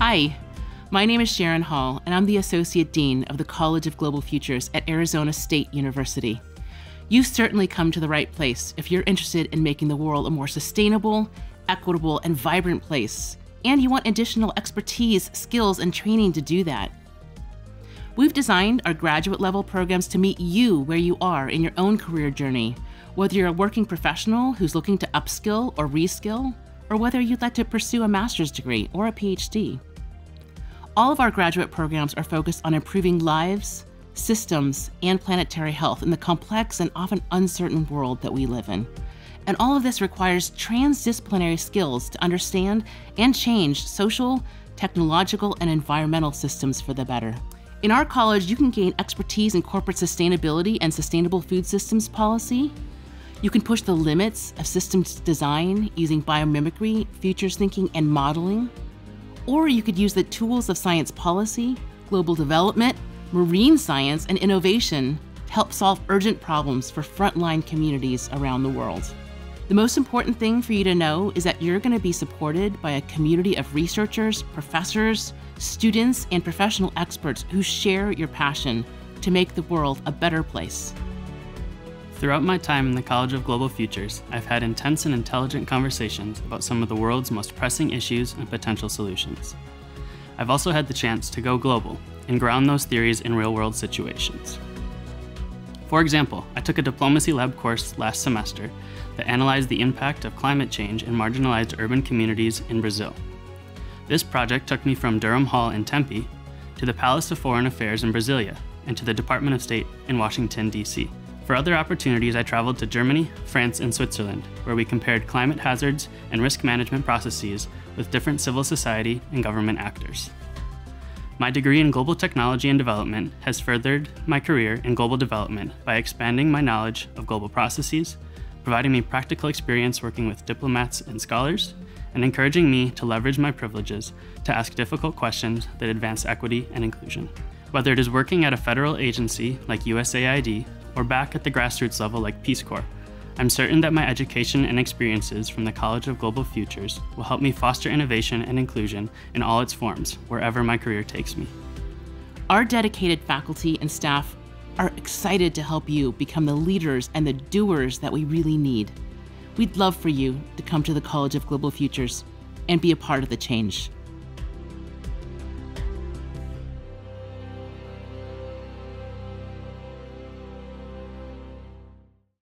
Hi, my name is Sharon Hall, and I'm the Associate Dean of the College of Global Futures at Arizona State University. You've certainly come to the right place if you're interested in making the world a more sustainable, equitable, and vibrant place, and you want additional expertise, skills, and training to do that. We've designed our graduate level programs to meet you where you are in your own career journey, whether you're a working professional who's looking to upskill or reskill, or whether you'd like to pursue a master's degree or a PhD. All of our graduate programs are focused on improving lives, systems, and planetary health in the complex and often uncertain world that we live in. And all of this requires transdisciplinary skills to understand and change social, technological, and environmental systems for the better. In our college, you can gain expertise in corporate sustainability and sustainable food systems policy. You can push the limits of systems design using biomimicry, futures thinking, and modeling. Or you could use the tools of science policy, global development, marine science, and innovation to help solve urgent problems for frontline communities around the world. The most important thing for you to know is that you're going to be supported by a community of researchers, professors, students, and professional experts who share your passion to make the world a better place. Throughout my time in the College of Global Futures, I've had intense and intelligent conversations about some of the world's most pressing issues and potential solutions. I've also had the chance to go global and ground those theories in real world situations. For example, I took a diplomacy lab course last semester that analyzed the impact of climate change in marginalized urban communities in Brazil. This project took me from Durham Hall in Tempe to the Palace of Foreign Affairs in Brasilia and to the Department of State in Washington, D.C. For other opportunities, I traveled to Germany, France, and Switzerland, where we compared climate hazards and risk management processes with different civil society and government actors. My degree in global technology and development has furthered my career in global development by expanding my knowledge of global processes, providing me practical experience working with diplomats and scholars, and encouraging me to leverage my privileges to ask difficult questions that advance equity and inclusion. Whether it is working at a federal agency like USAID or back at the grassroots level like Peace Corps, I'm certain that my education and experiences from the College of Global Futures will help me foster innovation and inclusion in all its forms, wherever my career takes me. Our dedicated faculty and staff are excited to help you become the leaders and the doers that we really need. We'd love for you to come to the College of Global Futures and be a part of the change.